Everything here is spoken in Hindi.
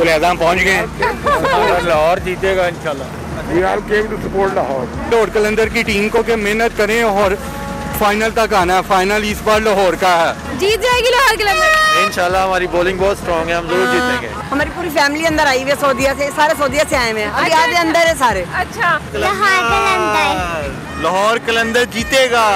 कुलैदा पहुँच गए। लाहौर जीतेगा इंशाल्लाह। लाहौर। कलंदर की टीम को के मेहनत करें और फाइनल तक आना है? फाइनल इस बार लाहौर का है। जीत जाएगी लाहौर कलंदर। इंशाल्लाह हमारी बॉलिंग बहुत स्ट्रॉन्ग है हम ज़रूर हाँ। जीतेंगे। हमारी पूरी फैमिली अंदर आई हुई है सोदिया से सारे सोदिया से आए हुए हैं। अभी अच्छा, आधे अंदर है सारे। अच्छा लाहौर कलंदर जीतेगा।